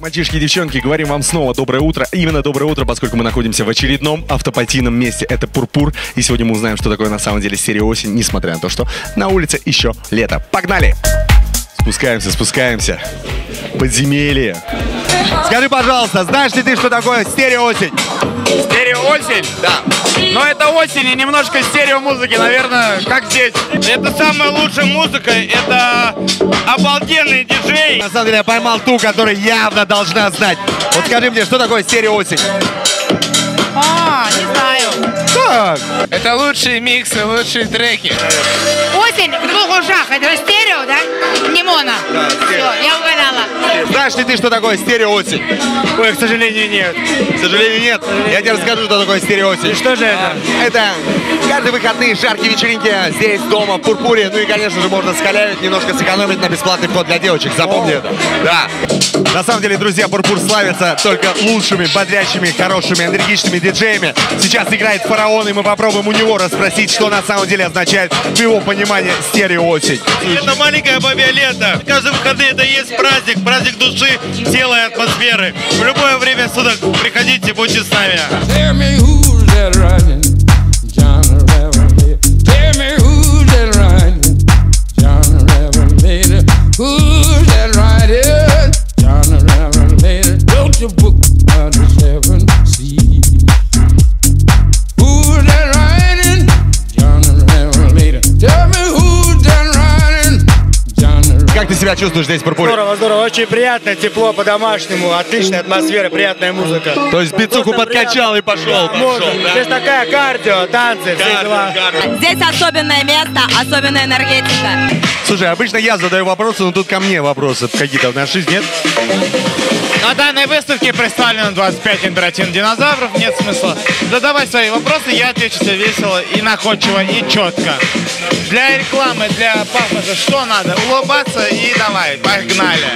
мальчишки и девчонки, говорим вам снова доброе утро. Именно доброе утро, поскольку мы находимся в очередном автопатийном месте. Это Пурпур. И сегодня мы узнаем, что такое на самом деле стерео осень, несмотря на то, что на улице еще лето. Погнали! Спускаемся, спускаемся. Подземелье. Скажи, пожалуйста, знаешь ли ты, что такое стерео осень? Стерео осень? Да. Но это осень и немножко стерео музыки, наверное, как здесь. Это самая лучшая музыка, это обалденный диджей. На самом деле я поймал ту, которая явно должна знать. Вот скажи мне, что такое стерео осень? А, не знаю. Так. Это лучшие миксы, лучшие треки. Осень в двух ушах. Это стерео, да? Не моно. Да, стерео. Все, я угадала. Знаешь ли ты, что такое стерео осень? Ой, к сожалению, нет. К сожалению, нет. Я тебе расскажу, что такое стерео осень. Что же это? Это каждые выходные жаркие вечеринки здесь, дома, в Пурпуре. Ну и, конечно же, можно скалявить, немножко сэкономить на бесплатный вход для девочек. Запомни это. Да. На самом деле, друзья, Пурпур славится только лучшими, бодрящими, хорошими, энергичными диджеями. Сейчас играет фараон, и мы попробуем у него расспросить, что на самом деле означает в его понимании стерео осень. Это маленькое бабье лето. Каждые выходные это есть праздник, праздник души, тела и атмосферы. В любое время суток приходите, будьте с нами. Tell me who's that riding, John the Revelator. Tell me who's that riding, John the Revelator. Who's that riding, John the Revelator? Don't you book the seven seas? Ты себя чувствуешь здесь, в Пурпуре? Здорово, здорово, очень приятно, тепло по-домашнему, отличная атмосфера, приятная музыка. То есть бицуху подкачал и пошел, пошел, Можно. да? Здесь такая кардио, танцы, все дела. Здесь особенное место, особенная энергетика. Слушай, обычно я задаю вопросы, но тут ко мне вопросы какие-то отношись, нет? На данной выставке представлено 25 интерактивных динозавров, нет смысла задавать свои вопросы, я отвечу тебе весело и находчиво, и четко. Для рекламы, для пафоса что надо? Улыбаться и давай, погнали.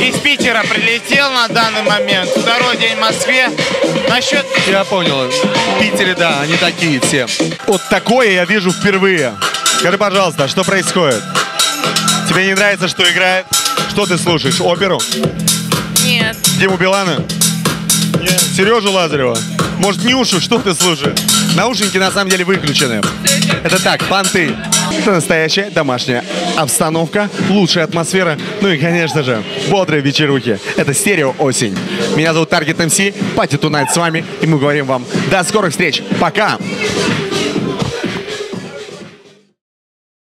Из Питера прилетел на данный момент, второй день в Москве. Насчет Я понял. В Питере, да, они такие все. Вот такое я вижу впервые. Скажи, пожалуйста, что происходит? Тебе не нравится, что играет? Что ты слушаешь? Оперу? Нет. Диму Билана? Нет. Сережу Лазарева? Может, Нюшу? Что ты слушаешь? Наушники на самом деле выключены. Это так, понты. Это настоящая домашняя обстановка, лучшая атмосфера, ну и, конечно же, бодрые вечерухи. Это стерео осень. Меня зовут Target MC, Пати Тунайт с вами, и мы говорим вам до скорых встреч. Пока!